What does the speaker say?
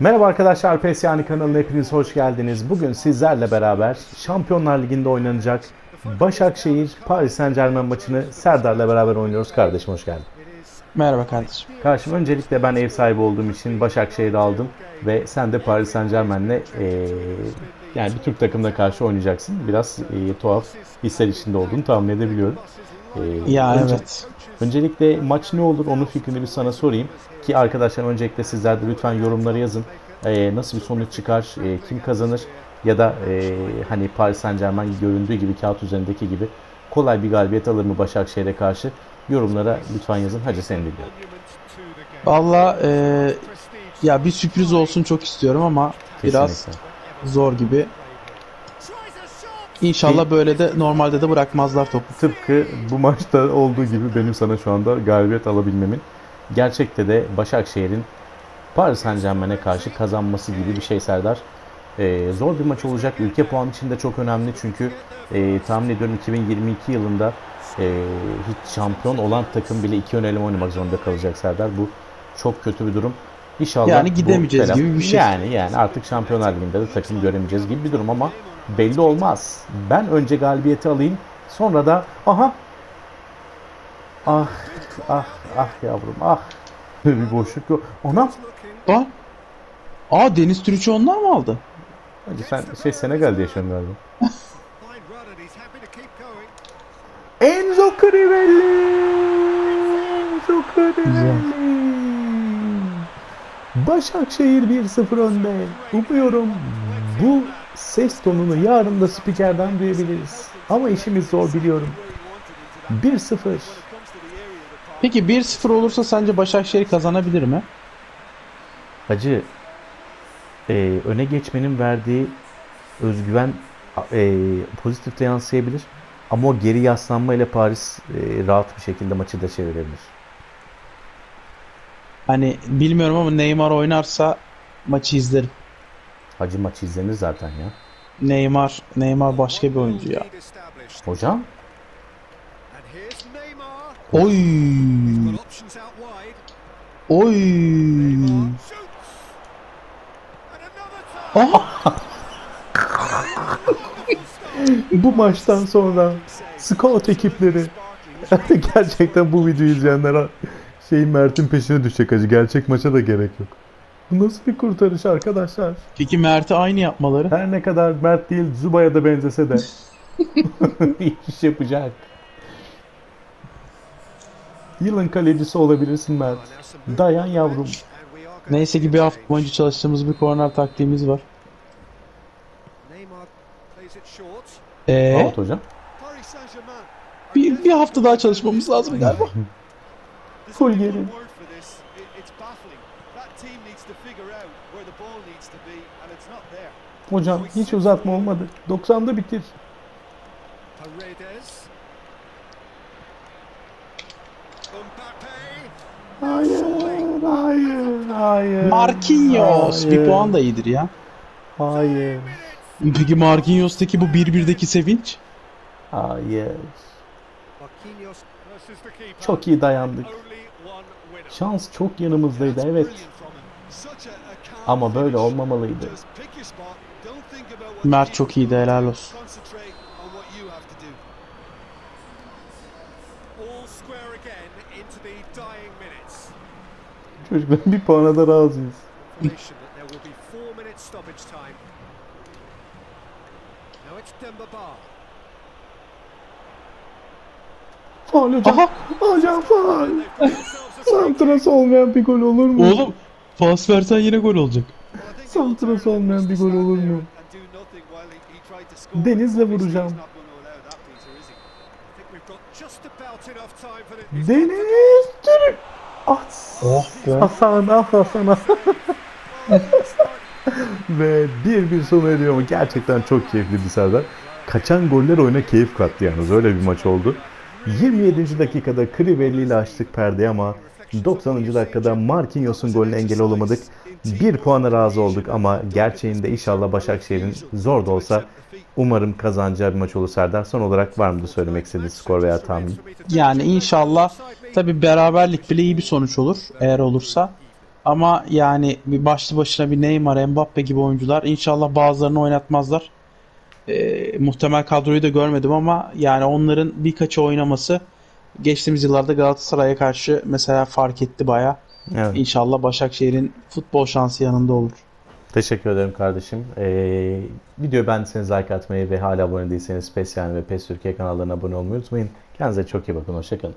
Merhaba arkadaşlar PES Yani kanalına hepiniz hoş geldiniz. Bugün sizlerle beraber Şampiyonlar Ligi'nde oynanacak Başakşehir Paris Saint Germain maçını Serdar'la beraber oynuyoruz. Kardeşim hoş geldin. Merhaba kardeşim. Karşım öncelikle ben ev sahibi olduğum için Başakşehir'i aldım ve sen de Paris Saint Germain'le eee, yani bir Türk takımına karşı oynayacaksın. Biraz eee, tuhaf hisler içinde olduğunu tahmin edebiliyorum. Eee, Ya önce- evet. Öncelikle maç ne olur onun fikrini bir sana sorayım. Ki arkadaşlar öncelikle sizler de lütfen yorumlara yazın. Ee, nasıl bir sonuç çıkar, ee, kim kazanır ya da ee, hani Paris Saint Germain göründüğü gibi kağıt üzerindeki gibi kolay bir galibiyet alır mı Başakşehir'e karşı? Yorumlara lütfen yazın. Hadi seni dinliyorum. Valla e, ya bir sürpriz olsun çok istiyorum ama biraz Kesinlikle. zor gibi. İnşallah böyle de normalde de bırakmazlar topu. Tıpkı bu maçta olduğu gibi benim sana şu anda galibiyet alabilmemin gerçekte de Başakşehir'in Paris Saint Germain'e karşı kazanması gibi bir şey Serdar. Ee, zor bir maç olacak. Ülke puanı için de çok önemli çünkü e, tahmin ediyorum 2022 yılında e, hiç şampiyon olan takım bile iki ön eleme oynamak zorunda kalacak Serdar. Bu çok kötü bir durum. İnşallah Yani bu gidemeyeceğiz telaş- gibi bir şey. Yani yani artık Şampiyonlar Ligi'nde de takım göremeyeceğiz gibi bir durum ama belli olmaz. Ben önce galibiyeti alayım. Sonra da aha ah ah ah yavrum ah bir boşluk yok. Anam Aa, aa Deniz Türüç'ü onlar mı aldı? Hadi sen şey Senegal'de yaşıyorsun galiba. Enzo Crivelli! Enzo Crivelli! Başakşehir 1-0 önde. Umuyorum bu ses tonunu yarın da spikerden duyabiliriz. Ama işimiz zor biliyorum. 1-0. Peki 1-0 olursa sence Başakşehir kazanabilir mi? Hacı e, öne geçmenin verdiği özgüven e, pozitif de yansıyabilir. Ama o geri yaslanma ile Paris e, rahat bir şekilde maçı da çevirebilir. Hani bilmiyorum ama Neymar oynarsa maçı izlerim. Hacı maç izlenir zaten ya. Neymar, Neymar başka bir oyuncu ya. Hocam Oy! Oy! Aha! bu maçtan sonra scout ekipleri gerçekten bu videoyu izleyenler şey Mert'in peşine düşecek hacı. Gerçek maça da gerek yok. Bu nasıl bir kurtarış arkadaşlar? Peki Mert'e aynı yapmaları? Her ne kadar Mert değil Zuba'ya da benzese de bir iş yapacak. Yılın kalecisi olabilirsin Mert. Dayan yavrum. Neyse ki bir hafta boyunca çalıştığımız bir korner taktiğimiz var. Ee, Evet hocam. bir, bir hafta daha çalışmamız lazım galiba. Full geri. Hocam hiç uzatma olmadı. 90'da bitir. Hayır, hayır, hayır. Marquinhos bir hayır, puan da iyidir ya. Hayır, Peki Marquinhos'taki bu 1-1'deki sevinç? hayır. Çok iyi dayandık. Şans çok yanımızdaydı evet. Ama böyle olmamalıydı. Mert çok iyiydi helal olsun. Çocuklar bir puana da razıyız. Faul hocam. Aha! Hocam faul. Santrası olmayan bir gol olur mu? Oğlum pas versen yine gol olacak. Santrası olmayan bir gol olur mu? Deniz'le vuracağım. Deniz Türk. At. Oh be. Hasan ah Hasan ah. Ve bir bir sona eriyor ama gerçekten çok keyifliydi Serdar. Kaçan goller oyuna keyif kattı yalnız öyle bir maç oldu. 27. dakikada Crivelli ile açtık perdeyi ama 90. dakikada Marquinhos'un golüne engel olamadık. Bir puana razı olduk ama gerçeğinde inşallah Başakşehir'in zor da olsa umarım kazanacağı bir maç olur Serdar. Son olarak var mı söylemek istediğin skor veya tahmin? Yani inşallah tabi beraberlik bile iyi bir sonuç olur eğer olursa. Ama yani bir başlı başına bir Neymar, Mbappe gibi oyuncular inşallah bazılarını oynatmazlar. Ee, muhtemel kadroyu da görmedim ama yani onların birkaçı oynaması geçtiğimiz yıllarda Galatasaray'a karşı mesela fark etti baya. Evet. İnşallah Başakşehir'in futbol şansı yanında olur. Teşekkür ederim kardeşim. Ee, videoyu beğendiyseniz like atmayı ve hala abone değilseniz PES yani ve PES Türkiye kanallarına abone olmayı unutmayın. Kendinize çok iyi bakın. Hoşçakalın.